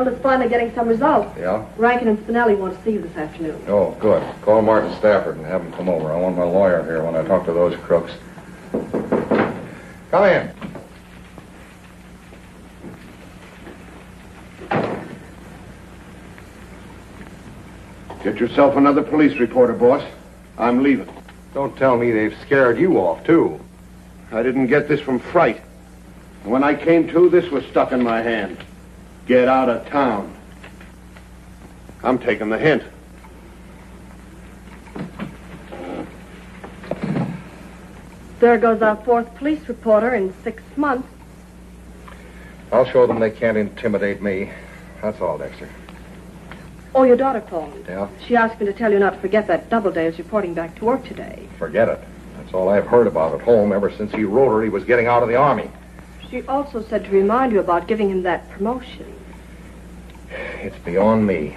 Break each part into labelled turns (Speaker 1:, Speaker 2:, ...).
Speaker 1: against the underworld is finally getting some results.
Speaker 2: Yeah?
Speaker 1: Rankin and Spinelli want to see you this afternoon.
Speaker 2: Oh, good. Call Martin Stafford and have him come over. I want my lawyer here when I talk to those crooks. Come in.
Speaker 3: Get yourself another police reporter, boss. I'm leaving.
Speaker 2: Don't tell me they've scared you off, too.
Speaker 3: I didn't get this from fright. When I came to, this was stuck in my hand. Get out of town. I'm taking the hint.
Speaker 1: There goes our fourth police reporter in six months.
Speaker 2: I'll show them they can't intimidate me. That's all, Dexter.
Speaker 1: Oh, your daughter called.
Speaker 2: Yeah?
Speaker 1: She asked me to tell you not to forget that Doubleday is reporting back to work today.
Speaker 2: Forget it. That's all I've heard about at home ever since he wrote her he was getting out of the Army.
Speaker 1: She also said to remind you about giving him that promotion.
Speaker 2: It's beyond me.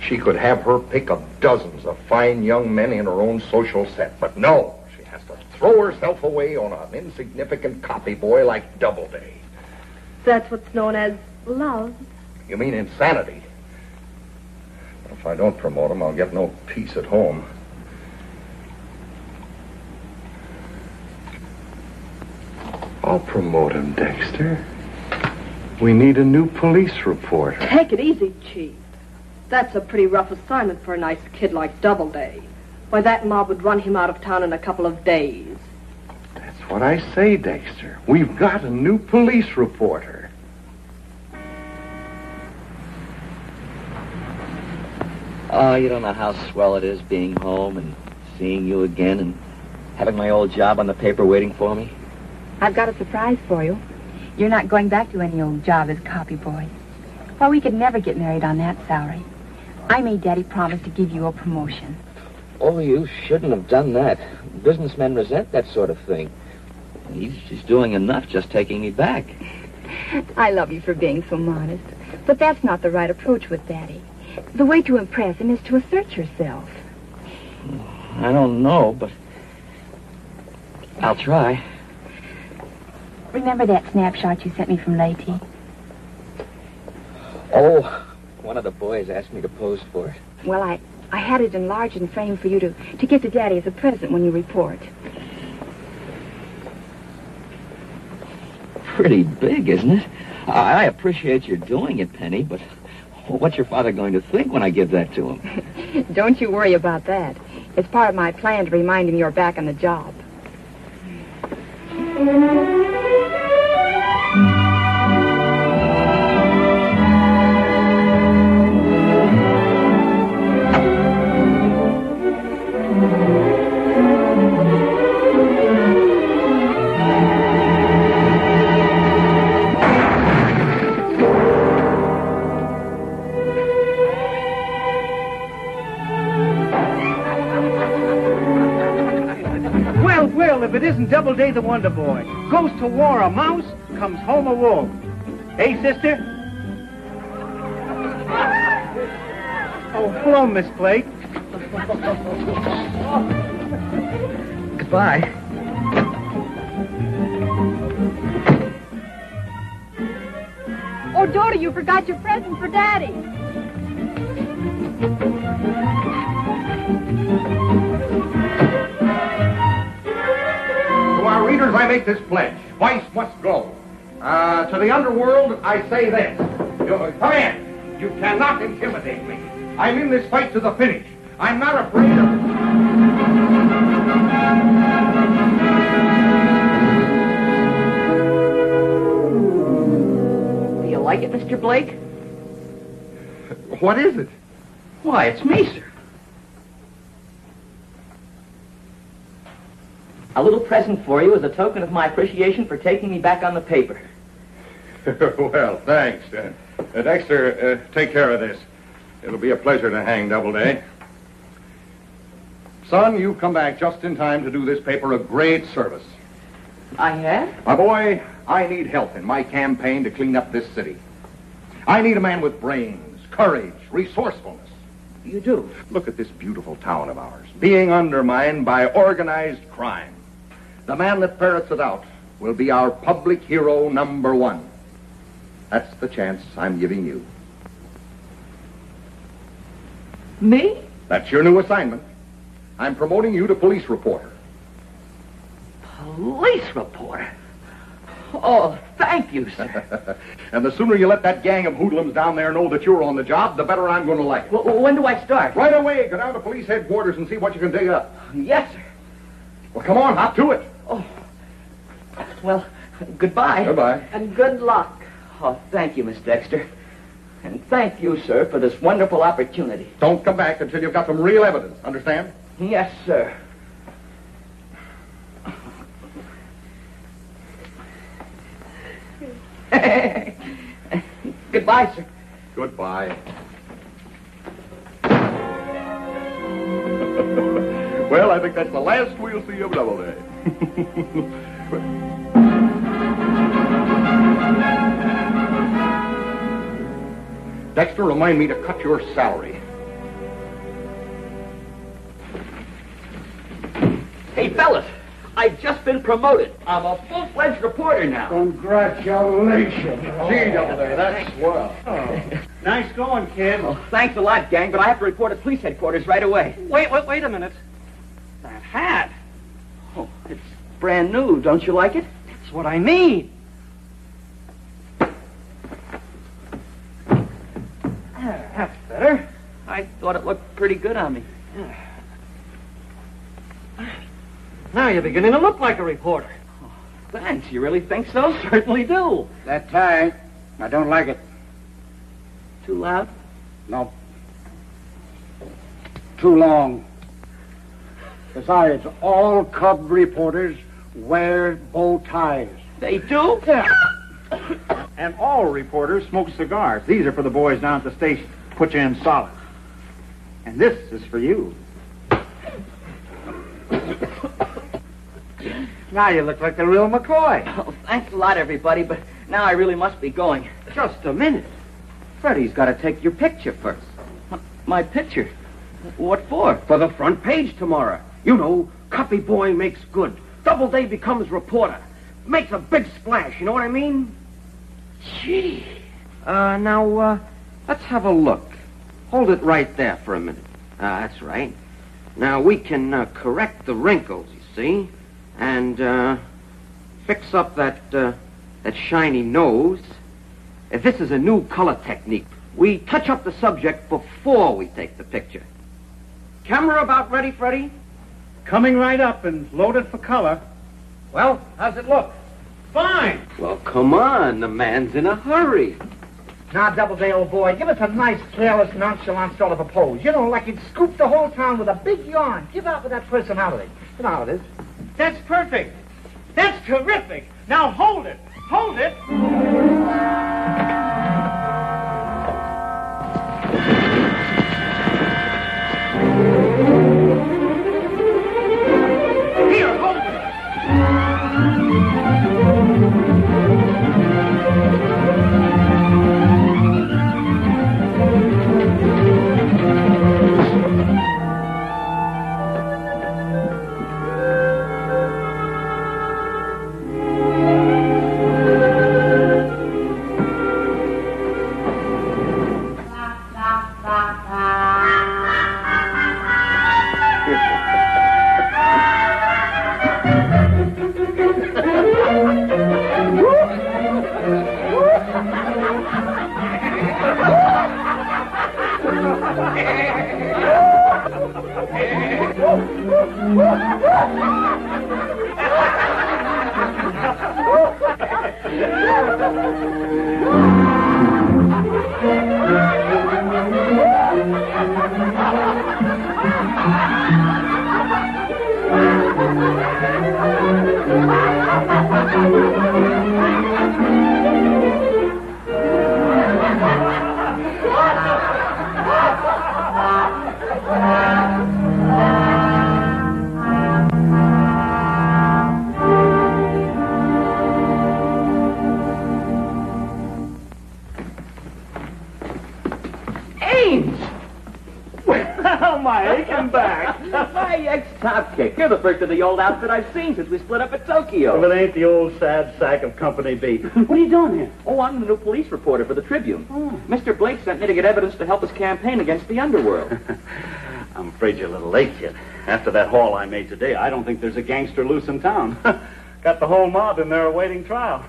Speaker 2: She could have her pick of dozens of fine young men in her own social set, but no, she has to throw herself away on an insignificant copy boy like Doubleday.
Speaker 1: That's what's known as love.
Speaker 2: You mean insanity? If I don't promote him, I'll get no peace at home.
Speaker 3: I'll promote him, Dexter. We need a new police reporter.
Speaker 1: Take it easy, Chief. That's a pretty rough assignment for a nice kid like Doubleday. Why, that mob would run him out of town in a couple of days.
Speaker 3: That's what I say, Dexter. We've got a new police reporter.
Speaker 4: Oh, you don't know how swell it is being home and seeing you again and having my old job on the paper waiting for me.
Speaker 5: I've got a surprise for you. You're not going back to any old job as copy boy. Why, we could never get married on that salary. I made Daddy promise to give you a promotion.
Speaker 4: Oh, you shouldn't have done that. Businessmen resent that sort of thing. He's, he's doing enough just taking me back.
Speaker 5: I love you for being so modest. But that's not the right approach with Daddy. The way to impress him is to assert yourself.
Speaker 4: I don't know, but I'll try.
Speaker 5: Remember that snapshot you sent me from Leyte?
Speaker 4: Oh, one of the boys asked me to pose for it.
Speaker 5: Well, I, I had it enlarged and framed for you to, to give to Daddy as a present when you report.
Speaker 4: Pretty big, isn't it? I, I appreciate your doing it, Penny, but what's your father going to think when I give that to him?
Speaker 5: Don't you worry about that. It's part of my plan to remind him you're back on the job.
Speaker 6: Doubleday the Wonder Boy. Goes to war a mouse, comes home a wolf. Hey, sister? Oh, hello, Miss Blake.
Speaker 4: Goodbye.
Speaker 1: Oh, Dora, you forgot your present for Daddy.
Speaker 2: Make this pledge. Vice must go. Uh, to the underworld, I say this. You, come in. You cannot intimidate me. I'm in this fight to the finish. I'm not afraid of...
Speaker 4: Do you like it, Mr. Blake?
Speaker 2: What is it?
Speaker 4: Why, it's me, A little present for you as a token of my appreciation for taking me back on the paper.
Speaker 2: well, thanks. Uh, uh, Dexter, uh, take care of this. It'll be a pleasure to hang Doubleday. Son, you've come back just in time to do this paper a great service.
Speaker 4: I have?
Speaker 2: My boy, I need help in my campaign to clean up this city. I need a man with brains, courage, resourcefulness.
Speaker 4: You do?
Speaker 2: Look at this beautiful town of ours, being undermined by organized crime. The man that ferrets it out will be our public hero number one. That's the chance I'm giving you.
Speaker 4: Me?
Speaker 2: That's your new assignment. I'm promoting you to police reporter.
Speaker 4: Police reporter. Oh, thank you, sir.
Speaker 2: and the sooner you let that gang of hoodlums down there know that you're on the job, the better I'm going to like it.
Speaker 4: W- when do I start?
Speaker 2: Right away, go down to police headquarters and see what you can dig up.
Speaker 4: Yes, sir.
Speaker 2: Well, come on, hop to it.
Speaker 4: Well, goodbye.
Speaker 2: Goodbye.
Speaker 1: And good luck.
Speaker 4: Oh, thank you, Miss Dexter. And thank you, sir, for this wonderful opportunity.
Speaker 2: Don't come back until you've got some real evidence. Understand?
Speaker 4: Yes, sir. Goodbye, sir.
Speaker 2: Goodbye. well, I think that's the last we'll see of Doubleday. Dexter, remind me to cut your salary.
Speaker 4: Hey, fellas, I've just been promoted. I'm a full-fledged reporter now.
Speaker 3: Congratulations.
Speaker 2: Gee, Doubleday, that's swell. Oh.
Speaker 6: Nice going, kid.
Speaker 4: Oh, thanks a lot, gang, but I have to report at police headquarters right away.
Speaker 6: Wait, wait, wait a minute. That hat.
Speaker 4: Oh, it's brand new. Don't you like it?
Speaker 6: That's what I mean. Ah, That's better.
Speaker 4: I thought it looked pretty good on me.
Speaker 6: Now you're beginning to look like a reporter.
Speaker 4: Oh, thanks. You really think so?
Speaker 6: Certainly do.
Speaker 7: That tie, I don't like it.
Speaker 4: Too loud?
Speaker 7: No. Too long. Besides, all cub reporters wear bow ties.
Speaker 4: They do?
Speaker 6: And all reporters smoke cigars. These are for the boys down at the station. Put you in solid. And this is for you. now you look like the real McCoy.
Speaker 4: Oh, thanks a lot, everybody, but now I really must be going.
Speaker 6: Just a minute.
Speaker 4: Freddie's got to take your picture first. My picture? What for?
Speaker 8: For the front page tomorrow. You know, copy boy makes good. Doubleday becomes reporter. Makes a big splash, you know what I mean?
Speaker 4: Gee.
Speaker 8: Uh, now, uh, let's have a look. Hold it right there for a minute. Ah, that's right. Now, we can uh, correct the wrinkles, you see, and, uh, fix up that, uh, that shiny nose. Uh, this is a new color technique. We touch up the subject before we take the picture. Camera about ready, Freddy?
Speaker 6: Coming right up and loaded for color. Well, how's it look? Fine.
Speaker 8: Well, come on. The man's in a hurry.
Speaker 9: Now, Doubleday, old boy, give us a nice, careless, nonchalant sort of a pose. You know, like you'd scoop the whole town with a big yawn. Give out with that personality. You know how it is.
Speaker 6: That's perfect. That's terrific. Now hold it. Hold it.
Speaker 4: First of the old outfit I've seen since we split up at Tokyo.
Speaker 6: If it ain't the old sad sack of Company B. What are you doing here?
Speaker 4: Oh, I'm the new police reporter for the Tribune. Oh. Mr. Blake sent me to get evidence to help his campaign against the underworld.
Speaker 6: I'm afraid you're a little late, kid. After that haul I made today, I don't think there's a gangster loose in town. Got the whole mob in there awaiting trial.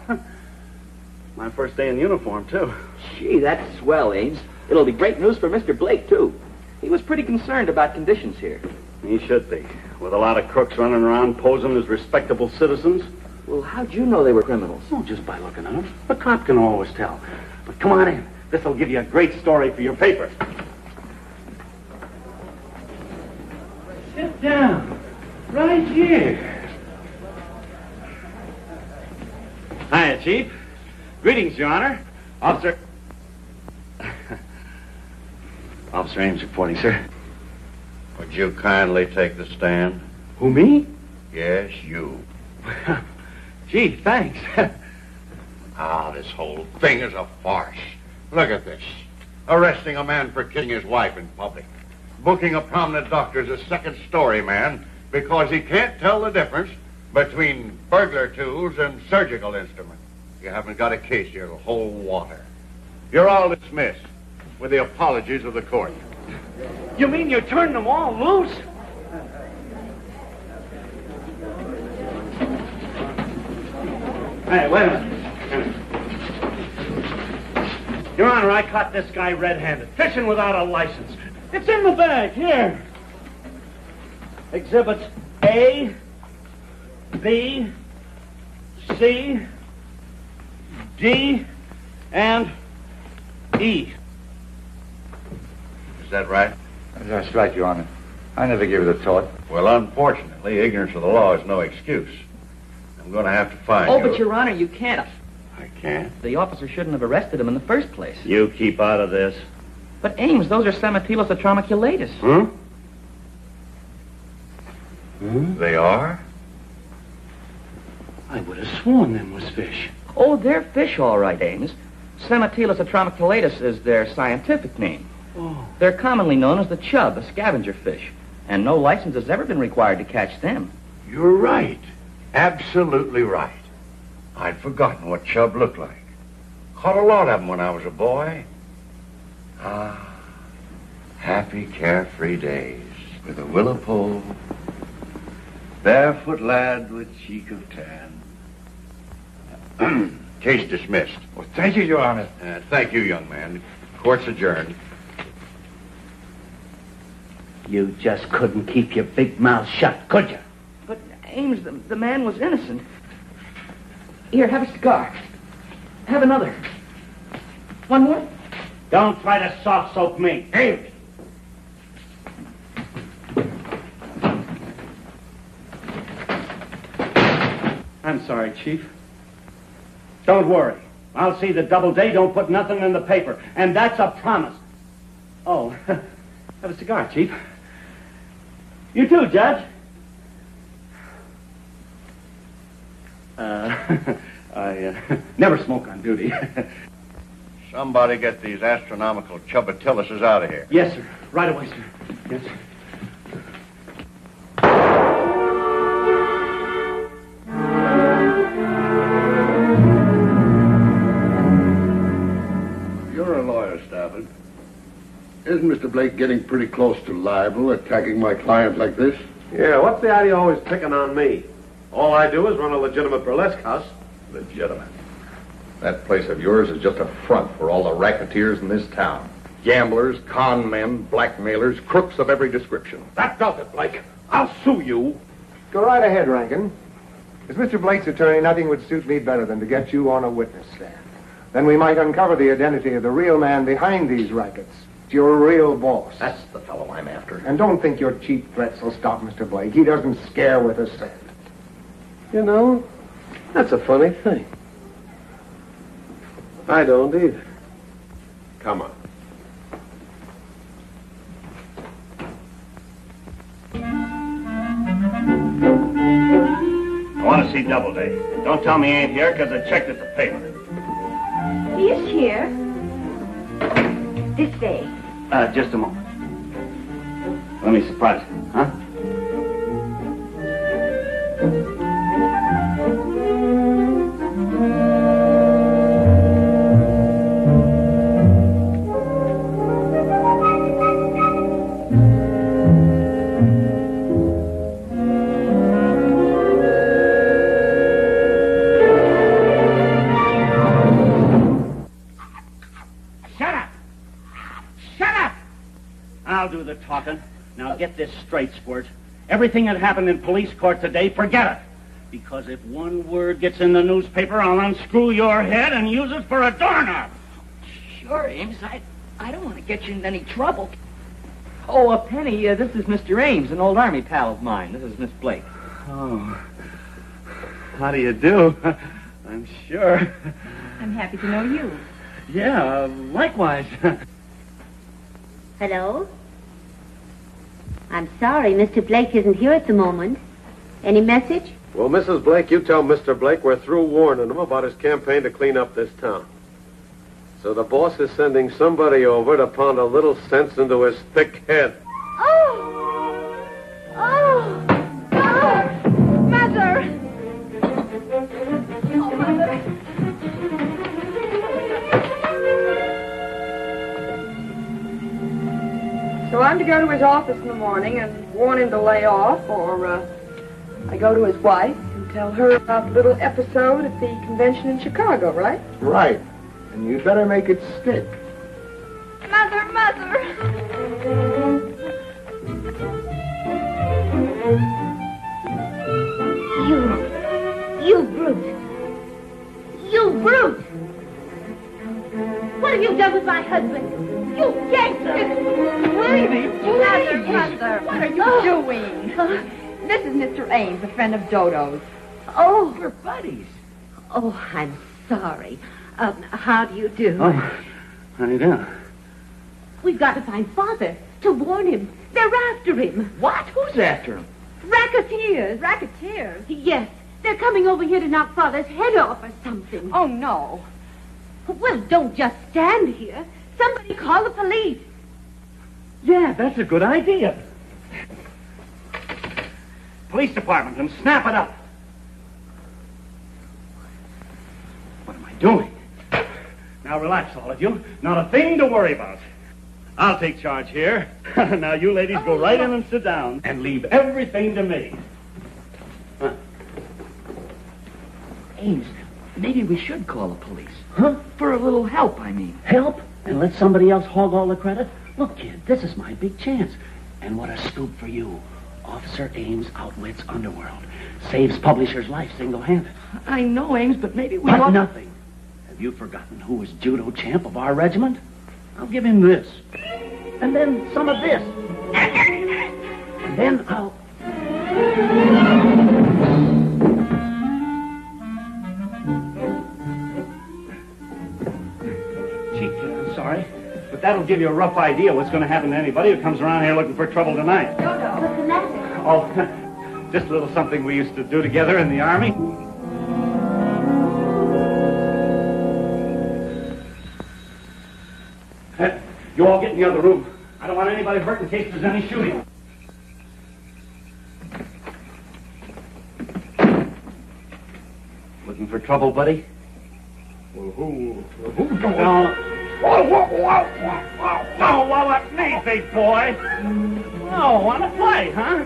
Speaker 6: My first day in uniform, too.
Speaker 4: Gee, that's swell, Ames. It'll be great news for Mr. Blake, too. He was pretty concerned about conditions here.
Speaker 6: He should be. With a lot of crooks running around posing as respectable citizens.
Speaker 4: Well, how'd you know they were criminals?
Speaker 6: Oh, just by looking at them. A cop can always tell. But come on in. This'll give you a great story for your paper. Sit down. Right here. Hiya, Chief. Greetings, Your Honor. Officer. Officer Ames reporting, sir.
Speaker 3: Would you kindly take the stand?
Speaker 6: Who, me?
Speaker 3: Yes, you.
Speaker 6: Gee, thanks.
Speaker 3: Ah, this whole thing is a farce. Look at this. Arresting a man for killing his wife in public. Booking a prominent doctor as a second story man because he can't tell the difference between burglar tools and surgical instruments. You haven't got a case here to hold water. You're all dismissed with the apologies of the court.
Speaker 6: You mean you turned them all loose? Hey, wait a minute. Your Honor, I caught this guy red-handed, fishing without a license. It's in the bag, here. Exhibits A, B, C, D, and E.
Speaker 3: Is that right?
Speaker 10: That's right, Your Honor. I never gave it a thought.
Speaker 3: Well, unfortunately, ignorance of the law is no excuse. I'm going to have to find
Speaker 4: Oh,
Speaker 3: you.
Speaker 4: but Your Honor, you can't.
Speaker 3: I can't.
Speaker 4: The officer shouldn't have arrested him in the first place.
Speaker 6: You keep out of this.
Speaker 4: But Ames, those are Semotilus Semotilus atromaculatus.
Speaker 6: Huh?
Speaker 3: They are?
Speaker 6: I would have sworn them was fish.
Speaker 4: Oh, they're fish, all right, Ames. Semotilus atromaculatus is their scientific name.
Speaker 6: Oh.
Speaker 4: They're commonly known as the chub, a scavenger fish, and no license has ever been required to catch them.
Speaker 3: You're right. Absolutely right. I'd forgotten what chub looked like. Caught a lot of them when I was a boy. Ah, happy, carefree days with a willow pole, barefoot lad with cheek of tan. Case dismissed.
Speaker 10: Well, thank you, Your Honor.
Speaker 3: Uh, thank you, young man. Court's adjourned.
Speaker 9: You just couldn't keep your big mouth shut, could you?
Speaker 4: But Ames, the, the man was innocent. Here, have a cigar. Have another. One more?
Speaker 6: Don't try to soft soap me. Ames! I'm sorry, Chief. Don't worry. I'll see that Doubleday don't put nothing in the paper, and that's a promise. Oh, have a cigar, Chief. You too, Judge. Uh, I uh, never smoke on duty.
Speaker 3: Somebody get these astronomical chubatiluses out of here.
Speaker 6: yes, sir. Right away, sir. Yes, sir.
Speaker 11: Isn't Mr. Blake getting pretty close to libel, attacking my client like this?
Speaker 12: Yeah, what's the idea always picking on me? All I do is run a legitimate burlesque house.
Speaker 2: Legitimate. That place of yours is just a front for all the racketeers in this town. Gamblers, con men, blackmailers, crooks of every description.
Speaker 3: That does it, Blake. I'll sue you.
Speaker 13: Go right ahead, Rankin. As Mr. Blake's attorney, nothing would suit me better than to get you on a witness stand. Then we might uncover the identity of the real man behind these rackets. It's your real boss.
Speaker 2: That's the fellow I'm after.
Speaker 13: And don't think your cheap threats will stop Mr. Blake. He doesn't scare with a cent.
Speaker 12: You know, that's a funny thing. I don't either.
Speaker 11: Come on.
Speaker 6: I want to see Doubleday. Don't tell me he ain't here, because I checked at the paper.
Speaker 5: He is here. This day.
Speaker 6: Uh, just a moment. Let me surprise you, huh? Get this straight, Squirt. Everything that happened in police court today, forget it. Because if one word gets in the newspaper, I'll unscrew your head and use it for a doorknob.
Speaker 4: Sure, Ames. I, I don't want to get you in any trouble. Oh, uh, Penny, uh, this is Mr. Ames, an old army pal of mine. This is Miss Blake.
Speaker 6: Oh. How do you do? I'm sure.
Speaker 5: I'm happy to know you.
Speaker 6: Yeah, uh, likewise.
Speaker 14: Hello? I'm sorry, Mr. Blake isn't here at the moment. Any message?
Speaker 12: Well, Mrs. Blake, you tell Mr. Blake we're through warning him about his campaign to clean up this town. So the boss is sending somebody over to pound a little sense into his thick head.
Speaker 1: Oh! Oh! So I'm to go to his office in the morning and warn him to lay off, or uh, I go to his wife and tell her about the little episode at the convention in Chicago, right?
Speaker 13: Right. And you'd better make it stick.
Speaker 1: Mother, mother!
Speaker 14: You. You brute. You brute. What have you done with my husband? You gangster.
Speaker 5: Lady,
Speaker 14: Mother,
Speaker 5: mother, what are you
Speaker 14: Oh.
Speaker 5: doing? This is Mr. Ames, a friend of Dodo's.
Speaker 14: Oh.
Speaker 4: We're buddies.
Speaker 14: Oh, I'm sorry. Um, how do you do?
Speaker 6: oh, how do you do?
Speaker 14: We've got to find Father to warn him. They're after him.
Speaker 4: What? Who's after him?
Speaker 14: Racketeers.
Speaker 5: Racketeers?
Speaker 14: Yes. They're coming over here to knock Father's head off or something.
Speaker 5: Oh, no.
Speaker 14: Well, don't just stand here. Somebody call the police.
Speaker 6: Yeah, that's a good idea. Police department, and snap it up. What am I doing? Now relax, all of you. Not a thing to worry about. I'll take charge here. now you ladies go right in and sit down and leave everything to me.
Speaker 4: Ames, maybe we should call the police. Huh? For a little help, I mean.
Speaker 6: Help? And let somebody else hog all the credit? Look, kid, this is my big chance. And what a scoop for you. Officer Ames outwits Underworld. Saves publisher's life single-handed.
Speaker 4: I know, Ames, but maybe we
Speaker 6: But
Speaker 4: ought-
Speaker 6: nothing. Have you forgotten who was judo champ of our regiment? I'll give him this. And then some of this. And then I'll... but that'll give you a rough idea what's going to happen to anybody who comes around here looking for trouble tonight.
Speaker 14: What's the matter?
Speaker 6: Oh, just a little something we used to do together in the Army. You all get in the other room. I don't want anybody hurt in case there's any shooting. Looking for trouble, buddy? Well, who? Who no. Whoa, whoa, whoa, whoa, whoa, whoa, at me, big boy. Oh, want to play, huh?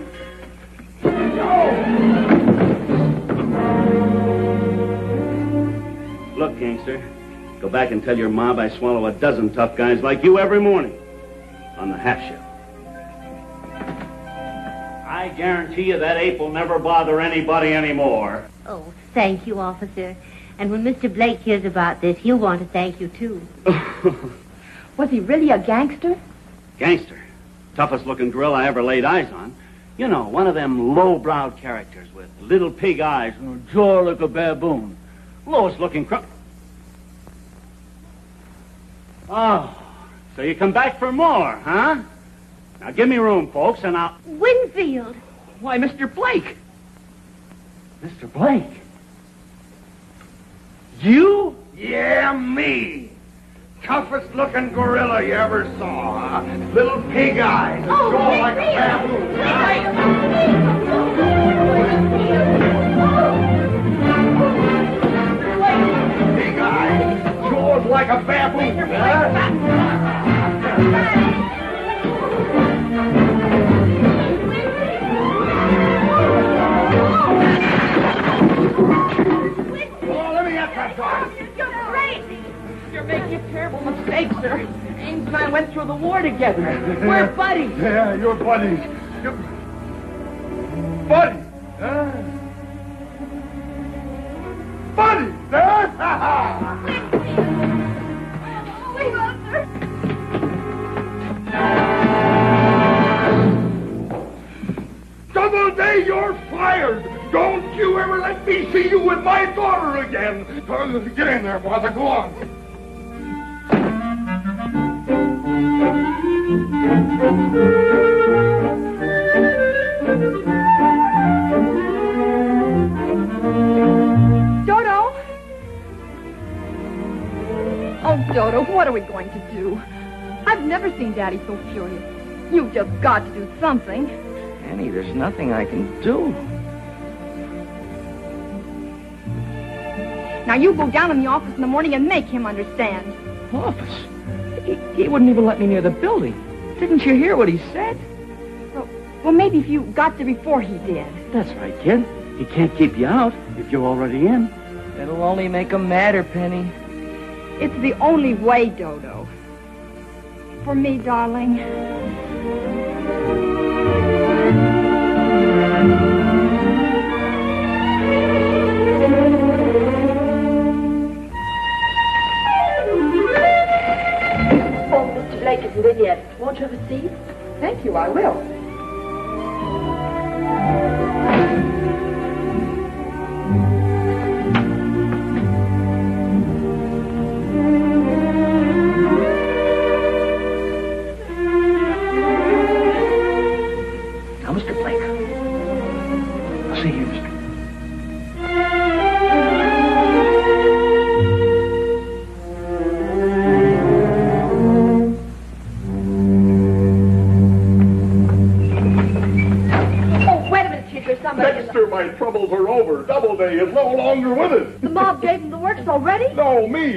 Speaker 6: No. Look, gangster, go back and tell your mob I swallow a dozen tough guys like you every morning on the half shift. I guarantee you that ape will never bother anybody anymore.
Speaker 14: Oh, thank you, officer. And when Mr. Blake hears about this, he'll want to thank you, too.
Speaker 5: Was he really a gangster?
Speaker 6: Gangster. Toughest looking girl I ever laid eyes on. You know, one of them low-browed characters with little pig eyes and a jaw like a baboon. Lowest looking crook. Oh, so you come back for more, huh? Now give me room, folks, and I'll...
Speaker 14: Winfield!
Speaker 4: Why, Mr. Blake!
Speaker 6: Mr. Blake? You?
Speaker 2: Yeah, me. Toughest looking gorilla you ever saw. huh? Little pig eyes.
Speaker 14: Oh,
Speaker 2: jaw
Speaker 14: Big
Speaker 2: like a
Speaker 14: Bill!
Speaker 2: baboon. Pig eyes. Jaws like a baboon. huh?
Speaker 14: You're crazy!
Speaker 2: You're
Speaker 4: You're making a terrible mistake, sir. Ames and I went through the war together. We're buddies.
Speaker 11: Yeah, you're buddies. You're buddies. Huh? Buddies. Doubleday, you're fired. Don't you ever let me see you with my daughter again. Get in there, Martha. Go on.
Speaker 1: Dodo? Oh, Dodo, what are we going to do? I've never seen Daddy so furious. You've just got to do something.
Speaker 4: Annie, there's nothing I can do.
Speaker 1: Now you go down in the office in the morning and make him understand.
Speaker 4: Office? He, he wouldn't even let me near the building. Didn't you hear what he said?
Speaker 1: Well, well, maybe if you got there before he did.
Speaker 6: That's right, kid. He can't keep you out if you're already in.
Speaker 4: It'll only make him madder, Penny.
Speaker 1: It's the only way, Dodo. For me, darling.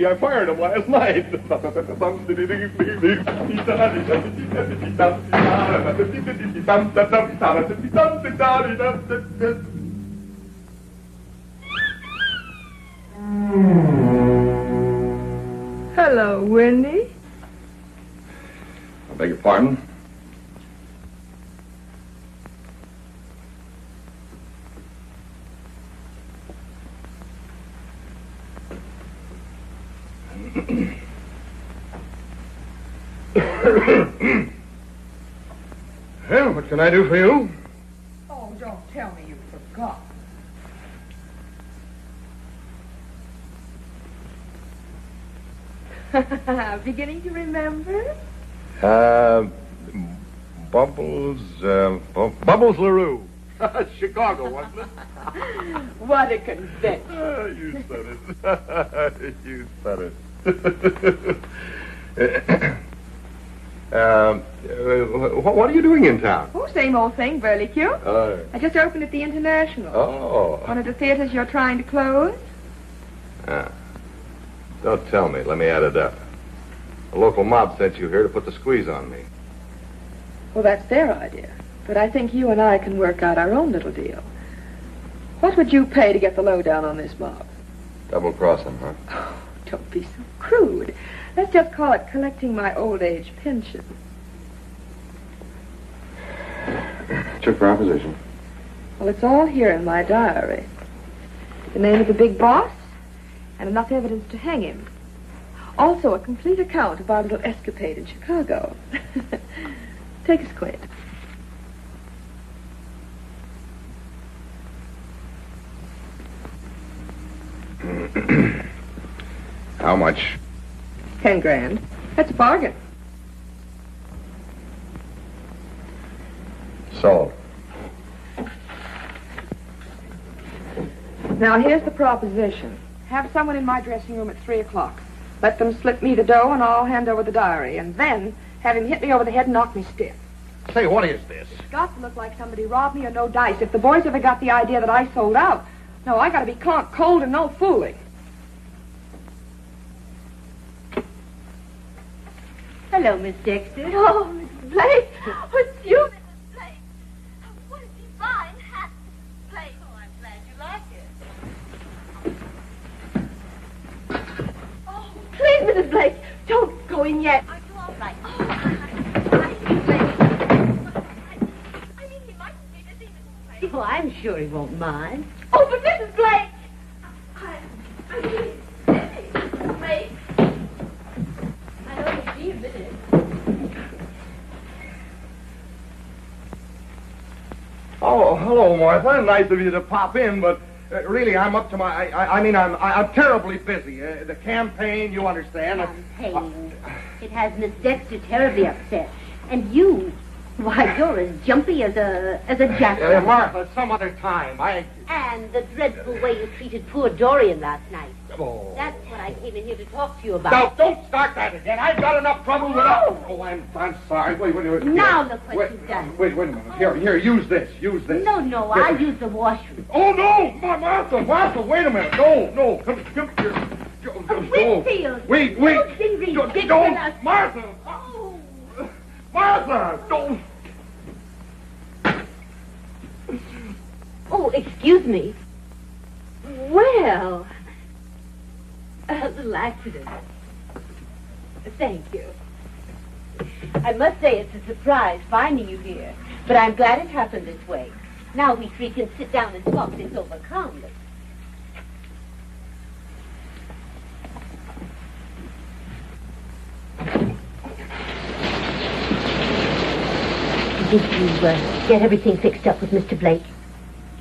Speaker 1: I
Speaker 11: fired him last night. can I do for you?
Speaker 1: Oh, don't tell me you forgot. Beginning to remember?
Speaker 2: Uh, Bubbles, uh, Bu- Bubbles LaRue.
Speaker 11: Chicago, wasn't it?
Speaker 1: What a convention.
Speaker 11: Ah, you said it. you said it.
Speaker 2: Um, uh, wh- what are you doing in town?
Speaker 1: Oh, same old thing, Burlicue.
Speaker 2: Uh,
Speaker 1: I just opened at the International.
Speaker 2: oh.
Speaker 1: One of the theaters you're trying to close.
Speaker 2: Ah. Don't tell me. Let me add it up. The local mob sent you here to put the squeeze on me.
Speaker 1: Well, that's their idea. But I think you and I can work out our own little deal. What would you pay to get the lowdown on this mob?
Speaker 2: Double cross him, huh?
Speaker 1: Oh, Don't be so crude. Let's just call it collecting my old age pension.
Speaker 2: What's your proposition?
Speaker 1: Well, it's all here in my diary. The name of the big boss, and enough evidence to hang him. Also, a complete account of our little escapade in Chicago. Take a squint.
Speaker 2: How much?
Speaker 1: Ten grand. That's a bargain.
Speaker 2: Sold.
Speaker 1: Now, here's the proposition. Have someone in my dressing room at three o'clock. Let them slip me the dough, and I'll hand over the diary. And then have him hit me over the head and knock me stiff.
Speaker 2: Say, what is this?
Speaker 1: It's got to look like somebody robbed me or no dice. If the boys ever got the idea that I sold out, no, I got to be conk cold and no fooling.
Speaker 14: Hello, Miss Dexter.
Speaker 15: Oh, Miss Blake. What's you, Mrs. Blake? What a divine hat, Mrs. Blake. Oh, I'm glad you like it. Oh, please, Mrs. Blake, don't go in yet.
Speaker 14: Are oh, you all right? Oh, I'm sure he won't mind.
Speaker 15: Oh, but Mrs. Blake! I, I mean, Blake. I know you'll be a minute.
Speaker 2: Oh, hello, Martha. Nice of you to pop in, but uh, really, I'm up to my. I, I, mean, I'm I, I'm terribly busy. Uh, the campaign, you understand.
Speaker 14: Campaign. It has Miss Dexter terribly upset. And you, why, you're as jumpy as a as a jackal.
Speaker 2: Uh, Martha, some other time. I.
Speaker 14: And the dreadful way you treated poor Dorian last night.
Speaker 2: Oh.
Speaker 14: That's what I came in here to talk to you about.
Speaker 2: Now, don't start that again. I've got enough trouble without. Oh, I'm I'm sorry. Wait, wait, wait.
Speaker 14: Now
Speaker 2: Here.
Speaker 14: look what
Speaker 2: wait,
Speaker 14: you've done.
Speaker 2: Wait, wait a minute. Here, here. Use this. Use this.
Speaker 14: No, no,
Speaker 2: Here.
Speaker 14: I'll use the washroom.
Speaker 2: Oh no, Ma- Martha, Martha, wait a minute. No, no, come, come here. Go, go! Wait, wait. Don't, don't, Martha. Martha, don't.
Speaker 14: Oh, excuse me. Well, a little accident. Thank you. I must say it's a surprise finding you here, but I'm glad it happened this way. Now we three can sit down and talk this over calmly. Did you uh, get everything fixed up with Mr. Blake?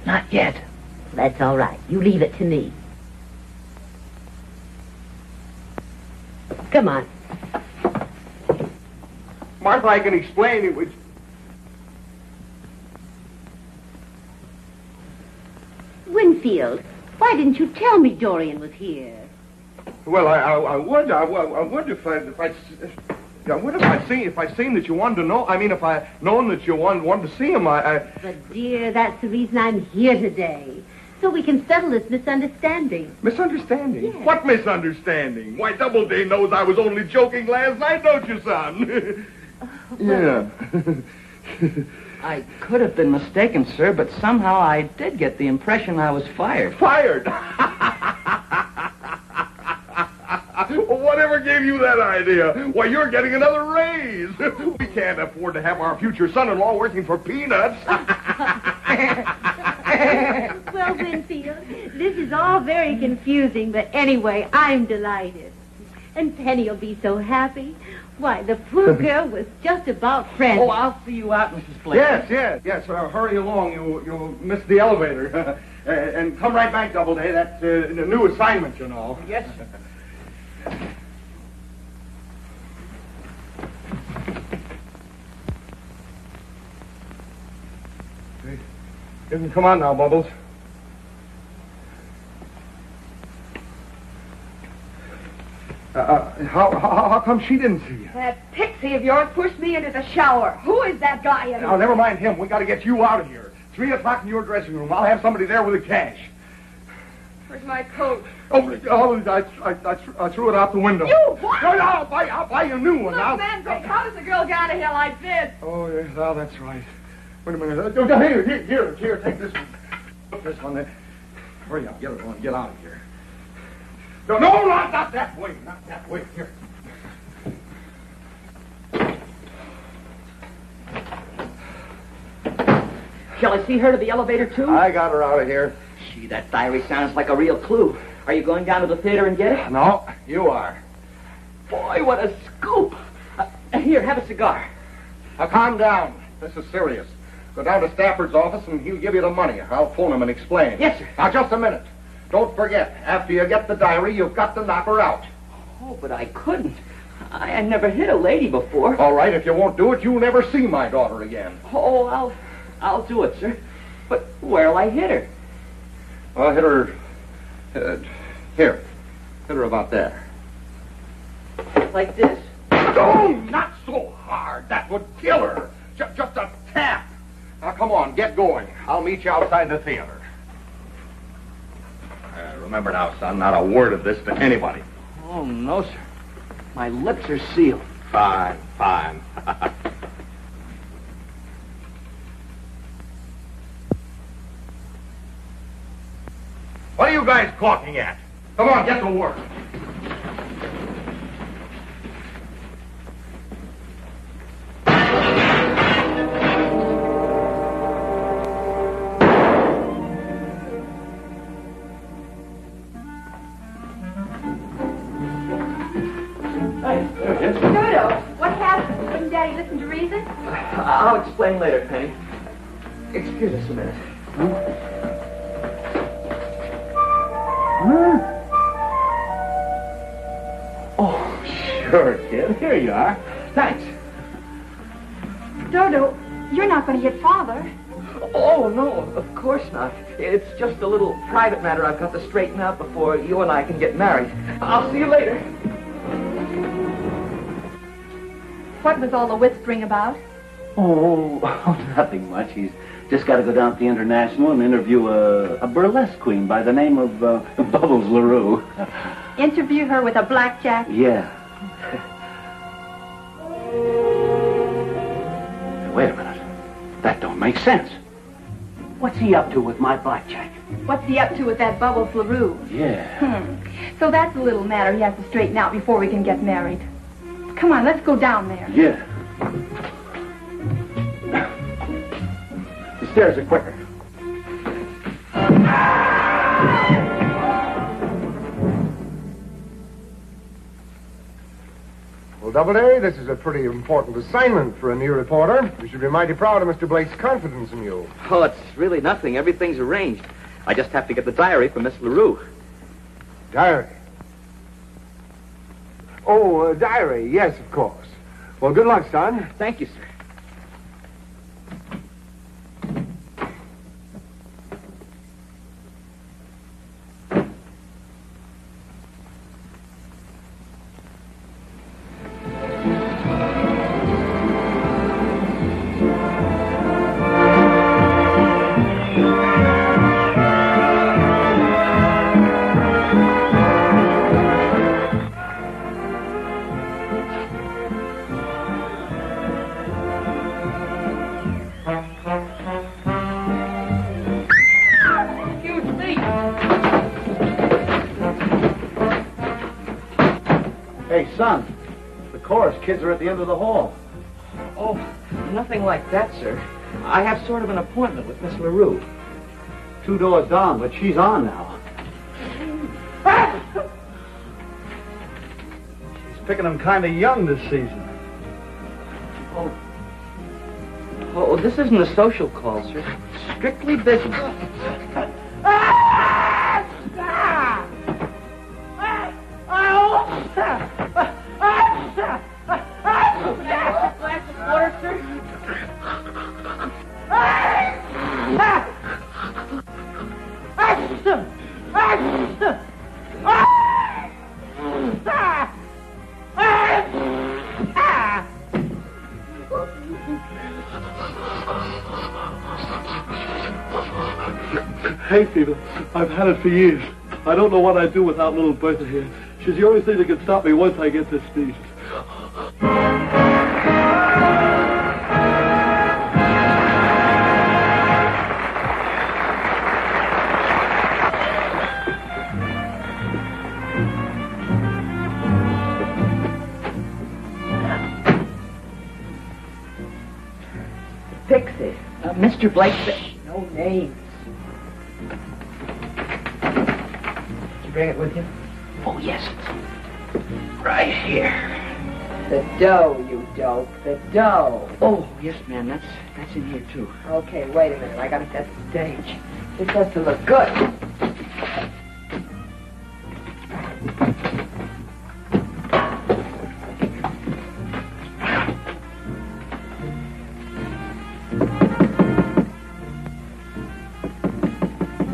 Speaker 4: Not yet.
Speaker 14: That's all right. You leave it to me. Come on.
Speaker 2: Martha, I can explain it was.
Speaker 14: Winfield, why didn't you tell me Dorian was here?
Speaker 2: Well, I, I, I would, I, I would if I, if I, I would if I seen, if I seen that you wanted to know. I mean, if I known that you wanted, wanted to see him, I, I.
Speaker 14: But, dear, that's the reason I'm here today. So we can settle this misunderstanding.
Speaker 2: Misunderstanding? What misunderstanding? Why, Doubleday knows I was only joking last night, don't you, son? Oh, yeah.
Speaker 4: I could have been mistaken, sir, but somehow I did get the impression I was fired.
Speaker 2: Fired? Whatever gave you that idea? Why, you're getting another raise. We can't afford to have our future son-in-law working for peanuts.
Speaker 14: well, Winfield, this is all very confusing, but anyway, I'm delighted. And Penny will be so happy. Why, the poor girl was just about friends.
Speaker 4: Oh, I'll see you out, Mrs. Blake.
Speaker 2: Yes, yes, yes. Uh, hurry along. You, you'll miss the elevator. Uh, and come right back, Doubleday. That's uh, a new assignment, you know.
Speaker 4: Yes.
Speaker 2: come on now, Bubbles. Uh, uh, how, how, how come she didn't see you?
Speaker 1: That pixie of yours pushed me into the shower. Who is that guy? in
Speaker 2: Now, never mind him. We got to get you out of here. Three o'clock in your dressing room. I'll have somebody there with the cash.
Speaker 1: Where's my coat?
Speaker 2: Oh, oh I, I, I, I threw it out the window.
Speaker 1: You what?
Speaker 2: No, no, I'll buy, I'll buy you a new one
Speaker 1: Look,
Speaker 2: now.
Speaker 1: Mandrake, how does a girl get out of here like this?
Speaker 2: Oh, yes, well, that's right. Wait a minute. Oh, here, here, here, here, take this one. This one there. Hurry up, get it on, get out of here. No, no, not, not that way, not that way. Here.
Speaker 4: Shall I see her to the elevator, too?
Speaker 2: I got her out of here.
Speaker 4: Gee, that diary sounds like a real clue. Are you going down to the theater and get it?
Speaker 2: No, you are.
Speaker 4: Boy, what a scoop. Uh, here, have a cigar.
Speaker 2: Now, calm down. This is serious. Go down to Stafford's office and he'll give you the money. I'll phone him and explain.
Speaker 4: Yes, sir.
Speaker 2: Now, just a minute. Don't forget, after you get the diary, you've got to knock her out.
Speaker 4: Oh, but I couldn't. I, I never hit a lady before.
Speaker 2: All right, if you won't do it, you'll never see my daughter again.
Speaker 4: Oh, I'll, I'll do it, sir. But where'll I hit her?
Speaker 2: I'll hit her. Uh, here. Hit her about there.
Speaker 4: Like this.
Speaker 2: No, not so hard. That would kill her. Just, just a tap. Now, come on, get going. I'll meet you outside the theater. Uh, remember now, son, not a word of this to anybody.
Speaker 4: Oh, no, sir. My lips are sealed.
Speaker 2: Fine, fine. what are you guys gawking at? Come on, get to work.
Speaker 4: Matter I've got to straighten out before you and I can get married. I'll see you later.
Speaker 5: What was all the whispering about?
Speaker 6: Oh, nothing much. He's just got to go down to the International and interview a, a burlesque queen by the name of uh, Bubbles LaRue.
Speaker 5: Interview her with a blackjack?
Speaker 6: Yeah. Wait a minute. That don't make sense. What's he up to with my blackjack?
Speaker 5: What's he up to with that Bubbles LaRue?
Speaker 6: Yeah.
Speaker 5: Hmm. So that's a little matter he has to straighten out before we can get married. Come on, let's go down there.
Speaker 6: Yeah. The stairs are quicker.
Speaker 13: Doubleday, this is a pretty important assignment for a new reporter. You should be mighty proud of Mr. Blake's confidence in you.
Speaker 4: Oh, it's really nothing. Everything's arranged. I just have to get the diary from Miss LaRue.
Speaker 13: Diary? Oh, uh, diary, yes, of course. Well, good luck, son.
Speaker 4: Thank you, sir.
Speaker 6: The end of the hall.
Speaker 4: Oh, nothing like that, sir. I have sort of an appointment with Miss LaRue.
Speaker 6: Two doors down, but she's on now. She's picking them kind of young this season.
Speaker 4: Oh. Oh, this isn't a social call, sir. Strictly business.
Speaker 16: Hay fever. I've had it for years. I don't know what I'd do without little Bertha here. She's the only thing that can stop me once I get this sneeze.
Speaker 4: Pixie. Uh, Mr. Blake. No names. Bring it with you? Oh, yes. Right here.
Speaker 1: The dough, you dope. The dough.
Speaker 4: Oh, yes, ma'am. That's that's in here too.
Speaker 1: Okay, wait a minute. I gotta set the stage. This has to look good.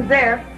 Speaker 1: There?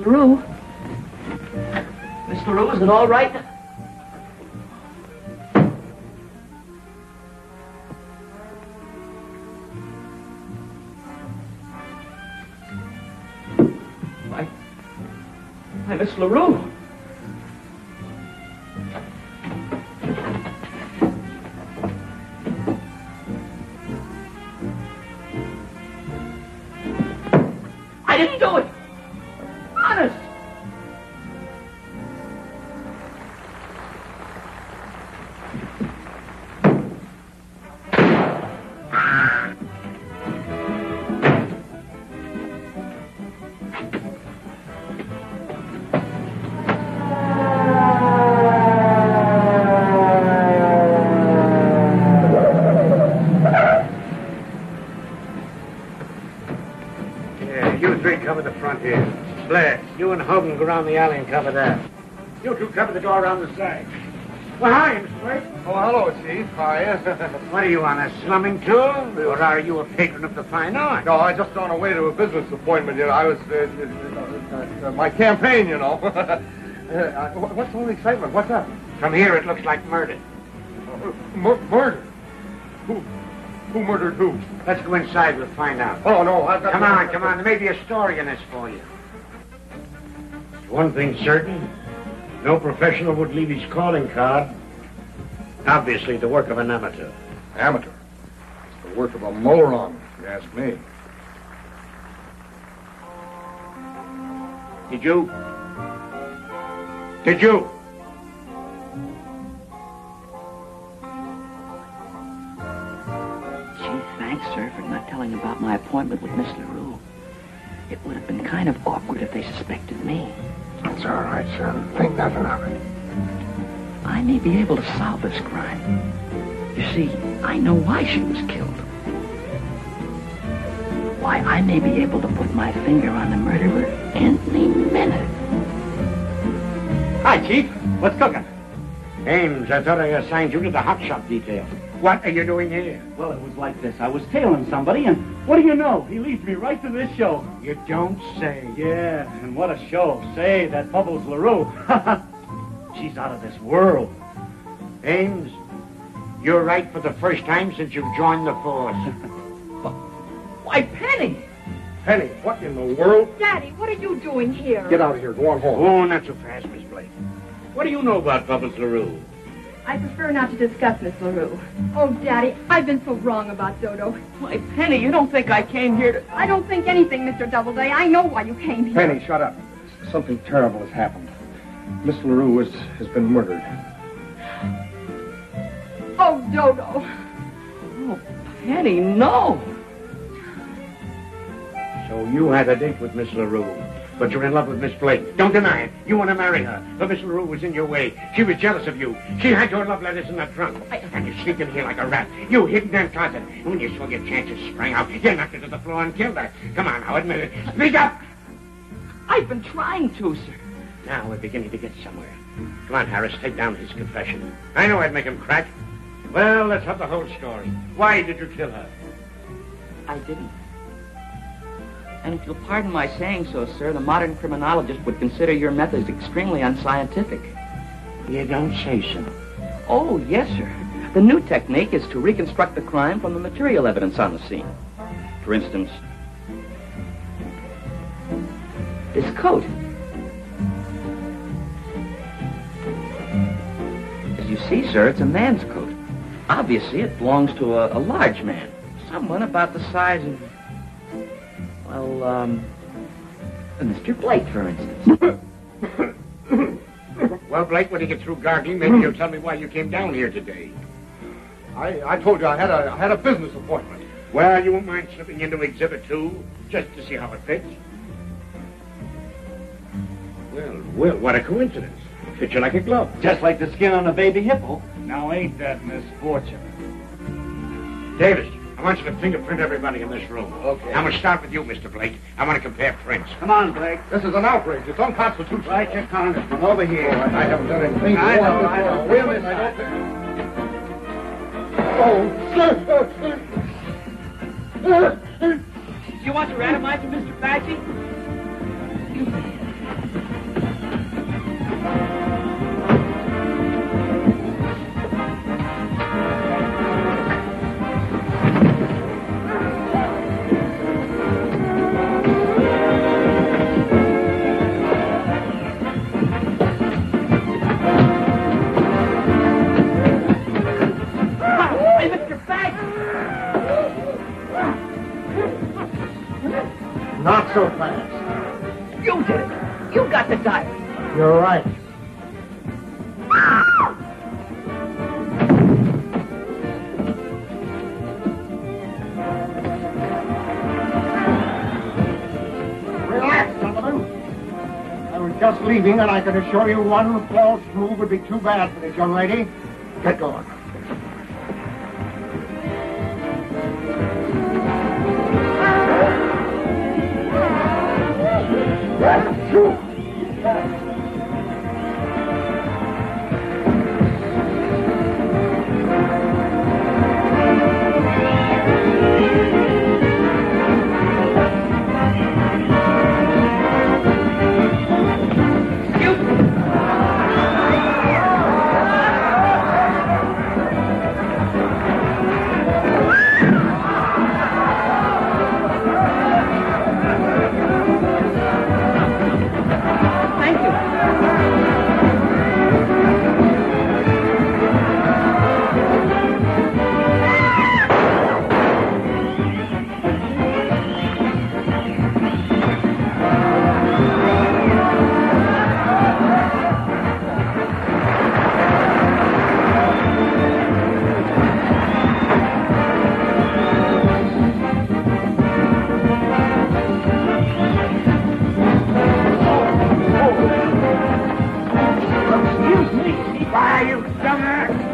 Speaker 15: LaRue.
Speaker 4: Miss LaRue, is it all right? Why, why, Miss LaRue.
Speaker 7: And around the alley and cover that. You two cover the door around the side. Well, hi, Mr. Blake.
Speaker 2: Oh, hello, Chief. Hi.
Speaker 7: What are you on, a slumming tour? Or are you a patron of the fine arts?
Speaker 2: No, I just on away to a business appointment. You know, I was uh, uh, uh, uh, my campaign. You know. uh, what's all the excitement? What's up?
Speaker 7: From here, it looks like murder.
Speaker 2: Mur- murder. Who? Who murdered who?
Speaker 7: Let's go inside. We'll find out.
Speaker 2: Oh no! I've got
Speaker 7: Come on, come on. There may be a story in this for you. One thing certain. No professional would leave his calling card. Obviously, the work of an amateur.
Speaker 2: Amateur. It's the work of a moron, if you ask me.
Speaker 7: Did you? Did you?
Speaker 4: Gee, thanks, sir, for not telling about my appointment with Miss LaRue. It would have been kind of awkward if they suspected me.
Speaker 2: That's all right, son. Think nothing of it.
Speaker 4: I may be able to solve this crime. You see, I know why she was killed. Why, I may be able to put my finger on the murderer any minute.
Speaker 6: Hi, Chief. What's cooking?
Speaker 7: Ames, I thought I assigned you to the hot shop detail. What are you doing here?
Speaker 6: Well, it was like this. I was tailing somebody, and what do you know? He leads me right to this show.
Speaker 7: You don't say.
Speaker 6: Yeah, and what a show. Say, that Bubbles LaRue. She's out of this world.
Speaker 7: Ames, you're right for the first time since you've joined the force.
Speaker 4: Why, Penny!
Speaker 2: Penny, what in the world?
Speaker 17: Daddy, what are you doing here?
Speaker 2: Get out of here. Go on home.
Speaker 7: Oh, not so fast, Miss Blake. What do you know about Bubbles LaRue?
Speaker 18: I prefer not to discuss Miss LaRue.
Speaker 17: Oh, Daddy, I've been so wrong about Dodo.
Speaker 4: Why, Penny, you don't think I came here to...
Speaker 17: I don't think anything, Mr. Doubleday. I know why you came here.
Speaker 2: Penny, shut up. Something terrible has happened. Miss LaRue has, has been murdered.
Speaker 17: Oh, Dodo.
Speaker 4: Oh, Penny, no!
Speaker 7: So you had a date with Miss LaRue, but you're in love with Miss Blake. Don't deny it. You want to marry her, but Miss LaRue was in your way. She was jealous of you. She had your love letters in the trunk. And you sneaked in here like a rat. You hid in that closet. And when you saw your chances sprang out, you knocked her to the floor and killed her. Come on, now, admit it. Speak up!
Speaker 4: I've been trying to, sir.
Speaker 7: Now we're beginning to get somewhere. Come on, Harris, take down his confession. I know I'd make him crack. Well, let's have the whole story. Why did you kill her?
Speaker 4: I didn't. And if you'll pardon my saying so, sir, the modern criminologist would consider your methods extremely unscientific.
Speaker 7: You don't say so.
Speaker 4: Oh, yes, sir. The new technique is to reconstruct the crime from the material evidence on the scene. For instance, this coat. As you see, sir, it's a man's coat. Obviously, it belongs to a, a large man. Someone about the size of, well, um, Mr. Blake, for instance.
Speaker 7: Well, Blake, when you get through gargling, maybe you'll tell me why you came down here today.
Speaker 2: I, I told you I had a I had a business appointment.
Speaker 7: Well, you won't mind slipping into Exhibit 2, just to see how it fits? Well, well, what a coincidence. Fits you like a glove.
Speaker 6: Just like the skin on a baby hippo. Now, ain't that misfortune?
Speaker 7: Davis, I want you to fingerprint everybody in this room.
Speaker 2: Okay.
Speaker 7: I'm going to start with you, Mr. Blake. I want to compare prints.
Speaker 6: Come on, Blake.
Speaker 2: This is an outrage. It's unconstitutional.
Speaker 6: Write, your congressman. Over here.
Speaker 2: Oh, I, I haven't done anything.
Speaker 6: I know, I
Speaker 2: this.
Speaker 6: know.
Speaker 2: Wait a minute. I don't. Oh, sir.
Speaker 4: You want your atomizer, Mr. Fachy?
Speaker 13: Not so fast.
Speaker 6: You did it. You got the diary.
Speaker 13: You're right. Relax, gentlemen. I was just leaving, and I can assure you one false move would be too bad for this young lady. Get going.
Speaker 6: Thank
Speaker 4: Why, you dumbass.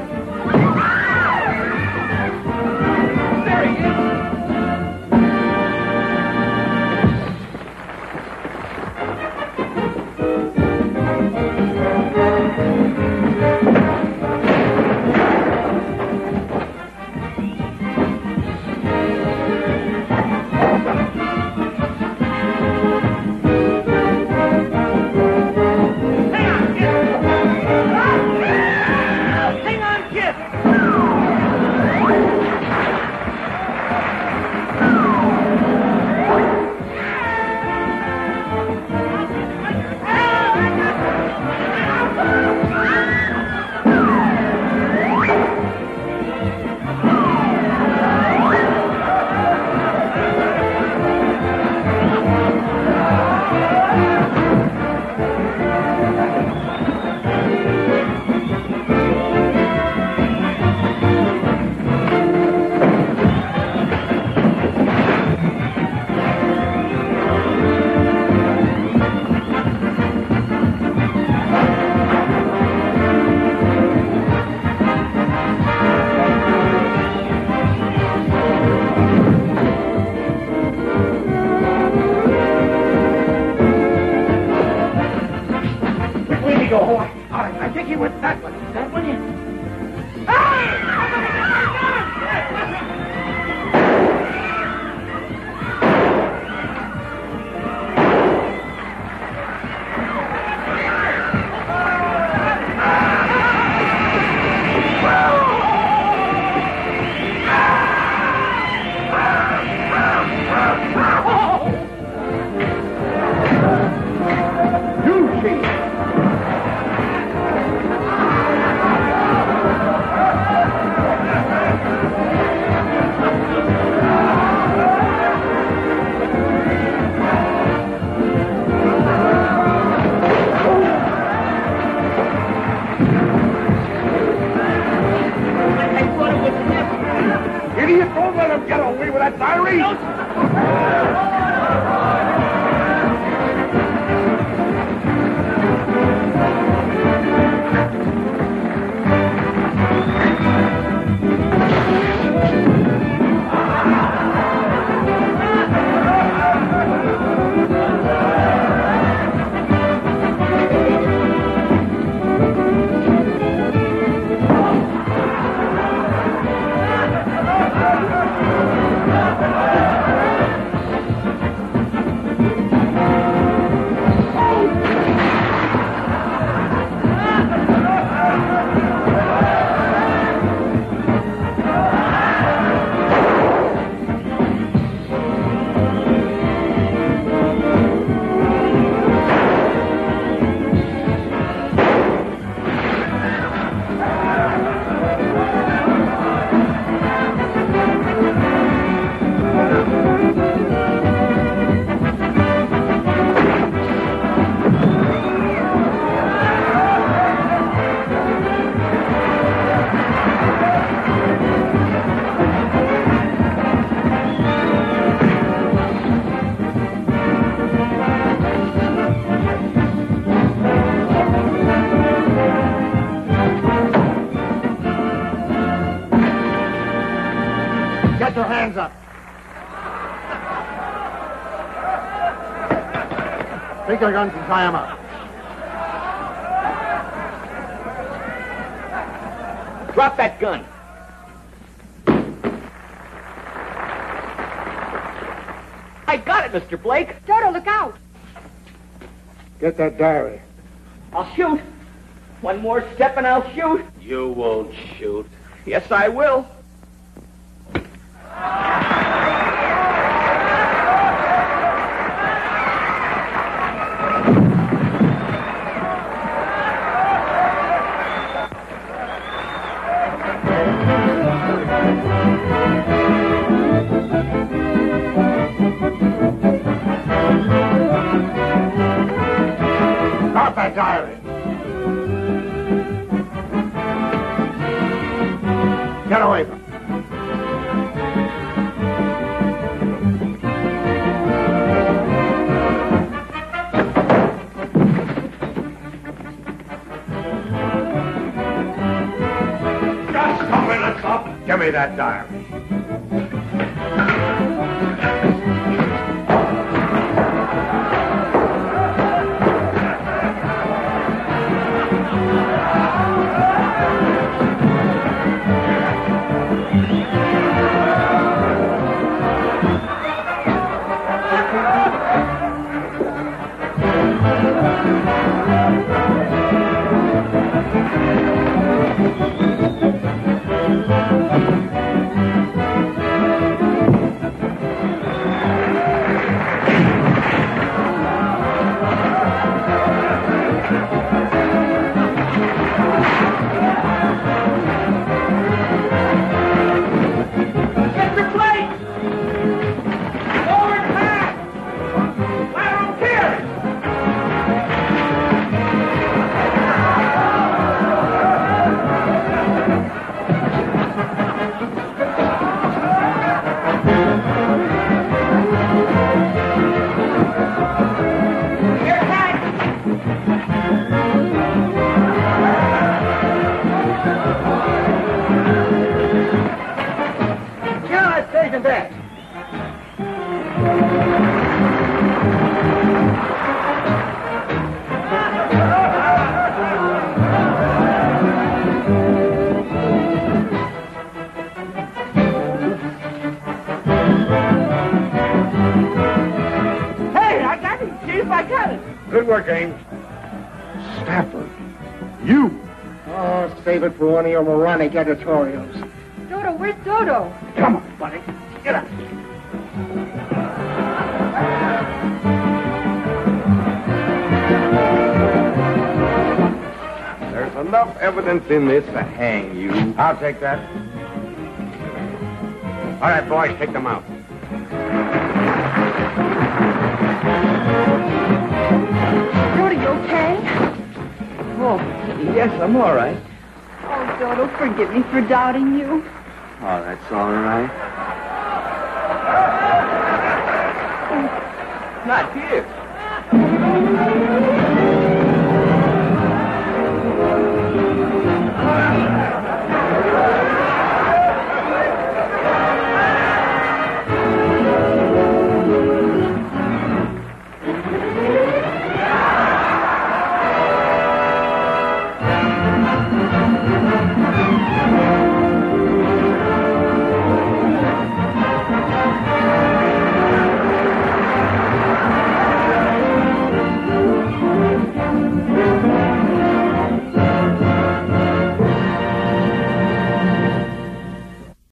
Speaker 7: Take your guns and tie him up.
Speaker 4: Drop that gun. I got it, Mr. Blake.
Speaker 17: Dodo, look out.
Speaker 7: Get that diary.
Speaker 4: I'll shoot. One more step and I'll shoot.
Speaker 3: You won't shoot.
Speaker 4: Yes, I will.
Speaker 7: Me that diary.
Speaker 6: It.
Speaker 7: Good.
Speaker 6: Stafford, you.
Speaker 13: Oh, save it for one of your moronic editorials.
Speaker 1: Dodo, where's Dodo?
Speaker 6: Come on, buddy. Get up.
Speaker 2: There's enough evidence in this to hang you.
Speaker 3: I'll take that. All right, boys, take them out.
Speaker 1: You okay?
Speaker 4: Oh, yes, I'm all right.
Speaker 1: Oh, Dodo, forgive me for doubting you.
Speaker 4: Oh, that's all right. Oh. Not here.